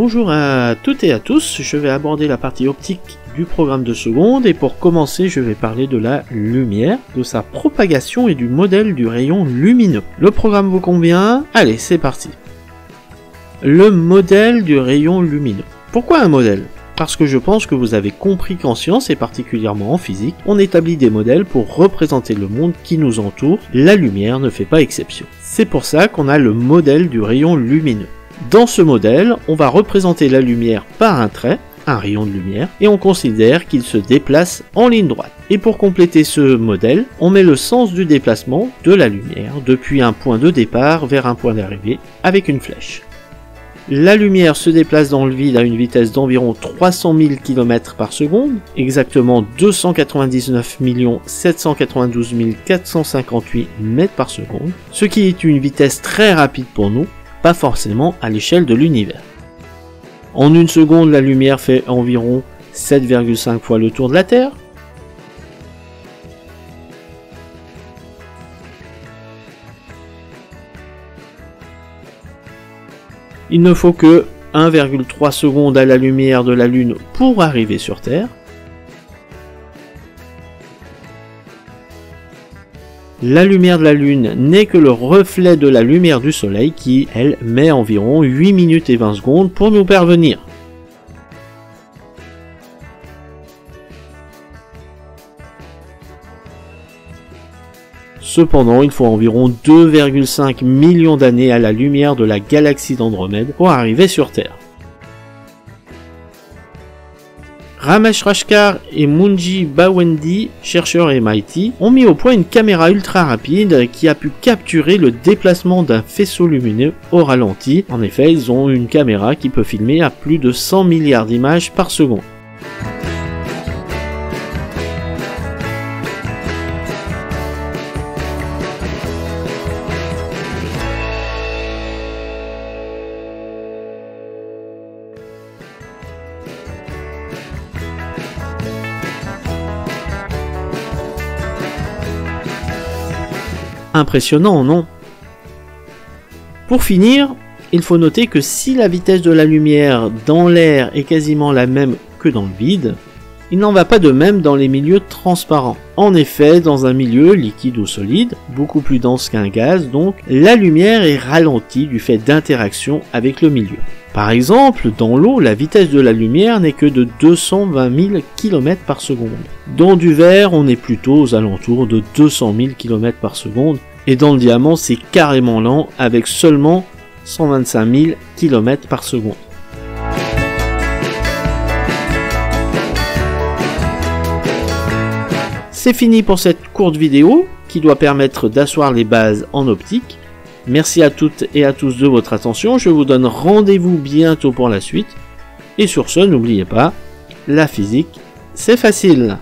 Bonjour à toutes et à tous, je vais aborder la partie optique du programme de seconde et pour commencer je vais parler de la lumière, de sa propagation et du modèle du rayon lumineux. Le programme vous convient? Allez c'est parti. Le modèle du rayon lumineux. Pourquoi un modèle? Parce que je pense que vous avez compris qu'en science et particulièrement en physique, on établit des modèles pour représenter le monde qui nous entoure, la lumière ne fait pas exception. C'est pour ça qu'on a le modèle du rayon lumineux. Dans ce modèle, on va représenter la lumière par un trait, un rayon de lumière, et on considère qu'il se déplace en ligne droite. Et pour compléter ce modèle, on met le sens du déplacement de la lumière depuis un point de départ vers un point d'arrivée avec une flèche. La lumière se déplace dans le vide à une vitesse d'environ 300 000 km par seconde, exactement 299 792 458 mètres par seconde, ce qui est une vitesse très rapide pour nous, pas forcément à l'échelle de l'univers. En une seconde, la lumière fait environ 7,5 fois le tour de la Terre, Il ne faut que 1,3 secondes à la lumière de la Lune pour arriver sur Terre. La lumière de la Lune n'est que le reflet de la lumière du Soleil qui, elle, met environ 8 minutes et 20 secondes pour nous parvenir. Cependant, il faut environ 2,5 millions d'années à la lumière de la galaxie d'Andromède pour arriver sur Terre. Ramesh Rashkar et Munji Bawendi, chercheurs MIT, ont mis au point une caméra ultra rapide qui a pu capturer le déplacement d'un faisceau lumineux au ralenti. En effet, ils ont une caméra qui peut filmer à plus de 100 milliards d'images par seconde. Impressionnant, non Pour finir, il faut noter que si la vitesse de la lumière dans l'air est quasiment la même que dans le vide, il n'en va pas de même dans les milieux transparents. En effet, dans un milieu liquide ou solide, beaucoup plus dense qu'un gaz donc, la lumière est ralentie du fait d'interactions avec le milieu. Par exemple, dans l'eau, la vitesse de la lumière n'est que de 220 000 km par seconde. Dans du verre, on est plutôt aux alentours de 200 000 km par seconde, et dans le diamant, c'est carrément lent avec seulement 125 000 km par seconde. C'est fini pour cette courte vidéo qui doit permettre d'asseoir les bases en optique. Merci à toutes et à tous de votre attention. Je vous donne rendez-vous bientôt pour la suite. Et sur ce, n'oubliez pas, la physique, c'est facile.